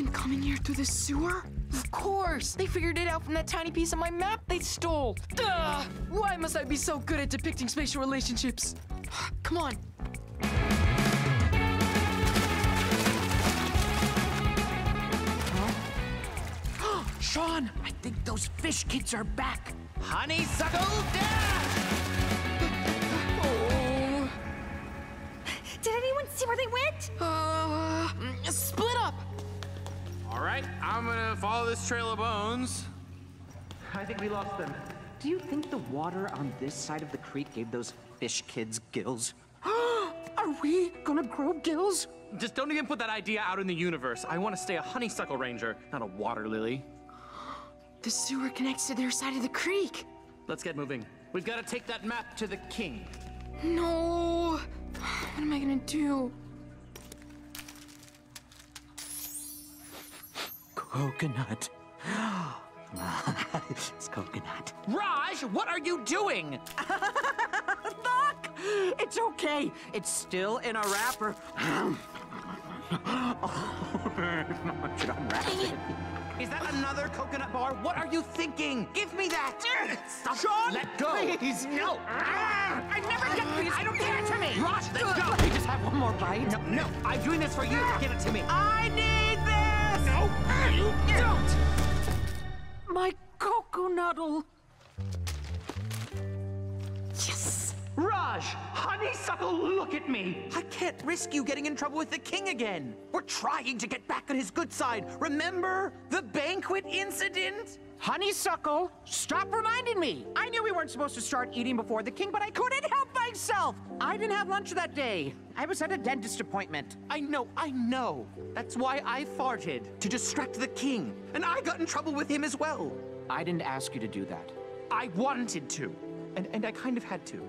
coming here through the sewer? Of course! They figured it out from that tiny piece of my map they stole! Duh! Why must I be so good at depicting spatial relationships? Come on! Huh? Sean! I think those fish kids are back. Honeysuckle dash! Oh, Did anyone see where they went? uh, split up! All right, I'm gonna follow this trail of bones. I think we lost them. Do you think the water on this side of the creek gave those fish kids gills? are we gonna grow gills? Just don't even put that idea out in the universe. I want to stay a honeysuckle ranger, not a water lily. The sewer connects to their side of the creek. Let's get moving. We've got to take that map to the king. No! What am I gonna do? Coconut. it's coconut. Raj, what are you doing? Look! It's okay. It's still in a wrapper. Should unwrap it? Is that another coconut bar? What are you thinking? Give me that! Stop! Sean, Let go! please. No! I never get ah. these. I don't give it to me. Raj, let go! Let me just have one more bite. No, no, I'm doing this for you. Give it to me. I need coconuttle. Yes! Raj, honeysuckle, look at me! I can't risk you getting in trouble with the king again. We're trying to get back on his good side. Remember the banquet incident? Honeysuckle, stop reminding me. I knew we weren't supposed to start eating before the king, but I couldn't help myself. I didn't have lunch that day. I was at a dentist appointment. I know, I know. That's why I farted to distract the king, and I got in trouble with him as well. I didn't ask you to do that. I wanted to, and, and I kind of had to.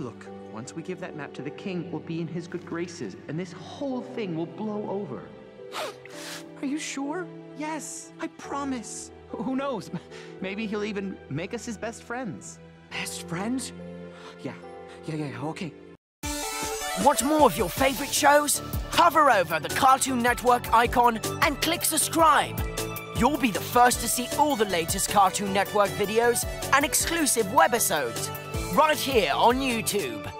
Look, once we give that map to the king, we'll be in his good graces, and this whole thing will blow over. Are you sure? Yes, I promise. Who knows? Maybe he'll even make us his best friends. Best friends? Yeah, yeah, yeah, okay. Want more of your favorite shows? Hover over the Cartoon Network icon and click subscribe. You'll be the first to see all the latest Cartoon Network videos and exclusive webisodes right here on YouTube.